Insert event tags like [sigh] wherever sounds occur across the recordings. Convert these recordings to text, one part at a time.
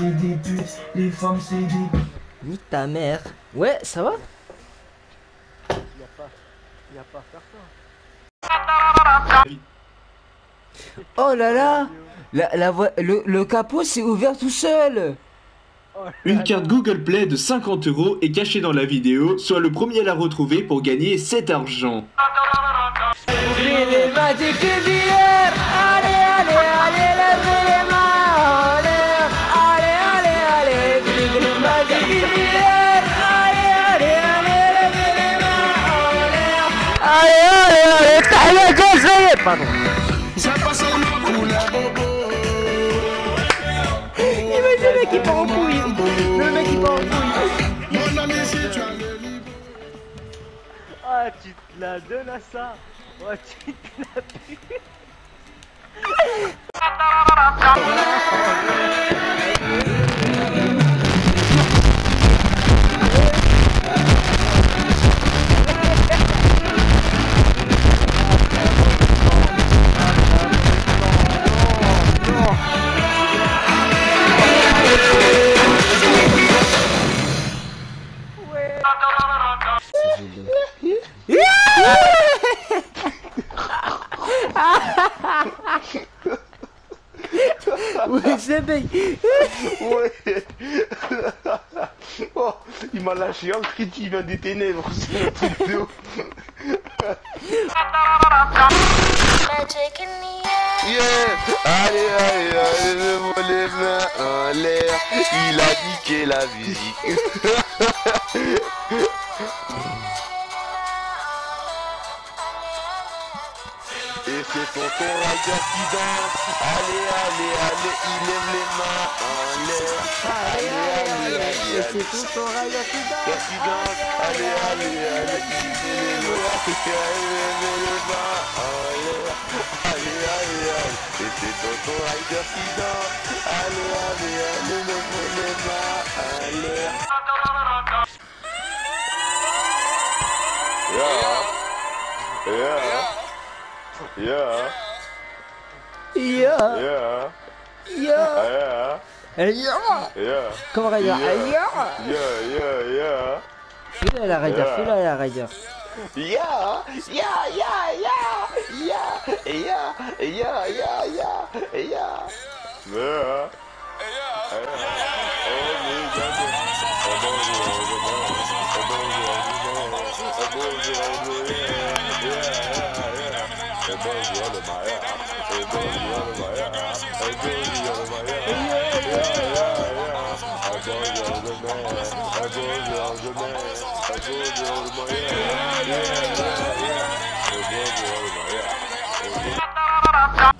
c'est des putes, les femmes c'est des Nique ta mère. Ouais, ça va? Y a pas. Y a pas à faire ça. Oh là là la, la le, le capot s'est ouvert tout seul Oh, Une carte Google Play de 50 euros est cachée dans la vidéo, sois le premier à la retrouver pour gagner cet argent. Pardon. Imagine le mec qui part en couille Le mec qui part en couille Ah, tu te la donnes à ça. Oh, tu te la pues. C'est bien Ouais. [laughs] oh, il m'a lâché un cri qui vient des ténèbres. C'est un truc de. Yeah. Allez, allez, allez, lève les mains en l'air. Il a niqué la musique. [laughs] Et c'est tonton Ryder qui danse. Allez, allez, allez, il lève les mains en l'air. Allez, allez, allez, Et c'est tout ton rail à tout bas. Qu'est-ce qu'il danse Allez, allez, allez, il lève les mains. Allez, lève les mains en l'air. Allez, allez, allez. Et c'est tonton Ryder qui danse. Allez, allez, allez, lève les mains en l'air. Yeah. Yeah. Yeah. Yeah, Yeah. yeah, Yeah. yeah. Yeah. Comme Rider, Yeah. yeah. Yeah, yeah, yeah. Fais-le à la Rider, Yeah. fais-le à la Rider. Yeah, yeah, yeah, yeah, yeah, yeah, yeah, Hey, baby, out of my ear. Hey, baby, out of my ear. Hey, baby, out of my ear. Yeah, yeah, yeah. I told you I was a man. I told you I was a man. I told you I was my ear. Yeah, yeah, yeah. Hey, baby, out of my ear.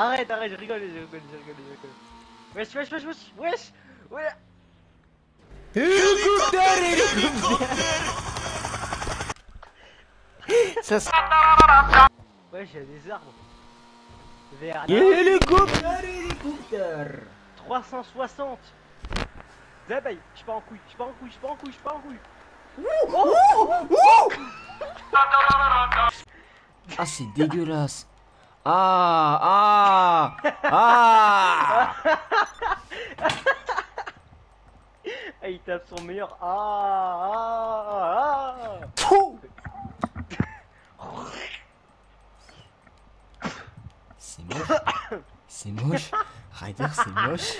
Arrête, arrête, je rigole, je rigole, je rigole, je rigole. Wesh, wesh, wesh, wesh, wesh. Ouais Hélicoptère, hélicoptère. Ça se... Wesh, y'a des arbres. Vers Hélicoptère, hélicoptère. 360 Zabaï, je pars en couille, je pars en couille, je pars en couille, je pars en couille. Ah, c'est dégueulasse Ah, ah, ah Ah, il tape son meilleur Ah, ah, ah Pouh C'est moche. C'est moche. Ryder, c'est moche.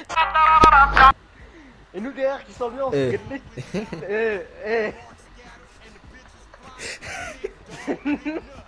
Et nous derrière qui s'ambiance, Euh. regardez. Eh, [laughs]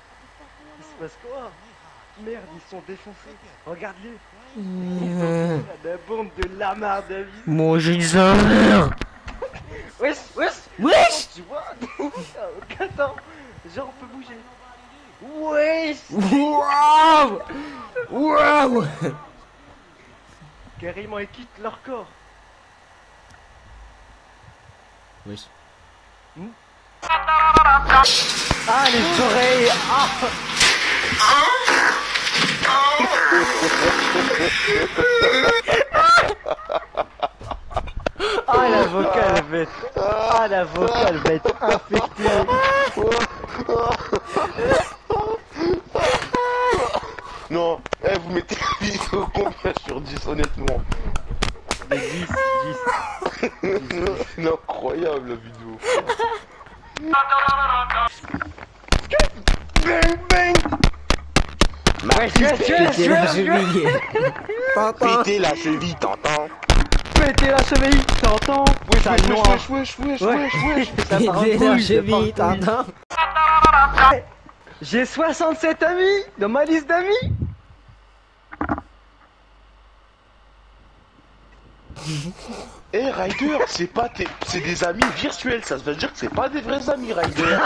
passe quoi Merde, ils sont défoncés. Regarde-les. Euh, La bande de lamards de vie. Mon Jésus. Wesh, wesh. Wesh Tu vois Attends. Genre, on peut bouger. Wesh. Waouh Waouh Carrément, ils quittent leur corps. Wesh. Ah, les oreilles. Ah. Ah la vocale va être... Ah la vocale va être infectée. Non, eh, vous mettez la vidéo combien sur 10 honnêtement. Mais 10, 10 C'est incroyable la vidéo. Wesh, [laughs] Péter la cheville. T'entends Pétez la cheville, t'entends Péter la cheville, t'entends. Wesh, Ça wesh, wesh, wesh, wesh, Ouais. wesh, [laughs] Péter la cheville, t'entends. J'ai 67 amis dans ma liste d'amis. Eh Ryder, c'est pas tes... c'est des amis virtuels, ça veut dire que c'est pas des vrais amis Ryder. [laughs]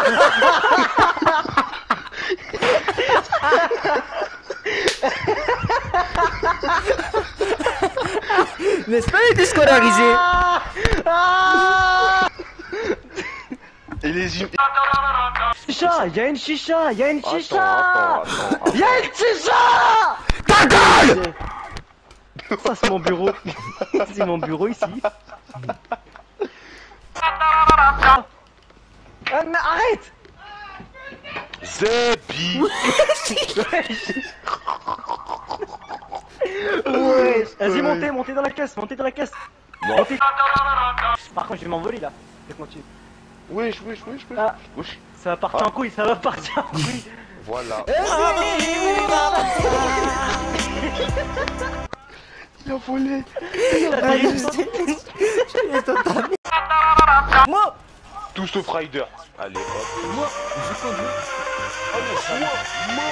N'est-ce pas Ah Ah Et les. Chicha, y'a une chicha, y'a une chicha. Y'a une chicha Ta gueule Ça c'est mon bureau. c'est mon bureau ici. Ah, mais arrête Zebi [laughs] montez, montez dans la caisse, montez dans la caisse Non. Montez Par contre je vais m'envoler là. Je continue. Wesh, wesh, wesh, wesh. Ah. Wesh, Ça va partir en couille, ça va partir en couille voilà. Il a volé. Moi Tout sauf Ryder. Allez, hop. Moi Je conduis. Ah non, moi, moi.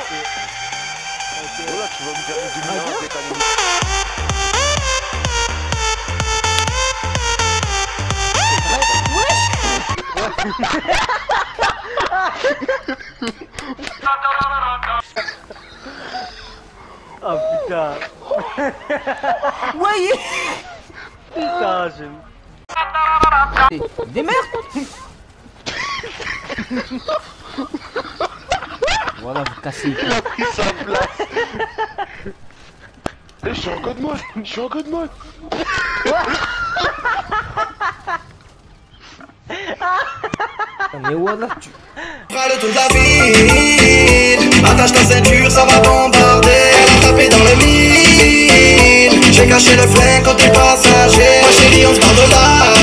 Voilà, tu vas me une demi-heure avec [laughs] Voyez Putain, je... Des merdes Voilà, vous cassez. Il a pris sa place. Eh, je suis en mode. Je suis en god mode. Mais voilà, tu... la ville. Attache ta ceinture, ça va bombarder. Tapé dans le mille. J'ai caché le flingue côté passager. Ma chérie, on se parle de là.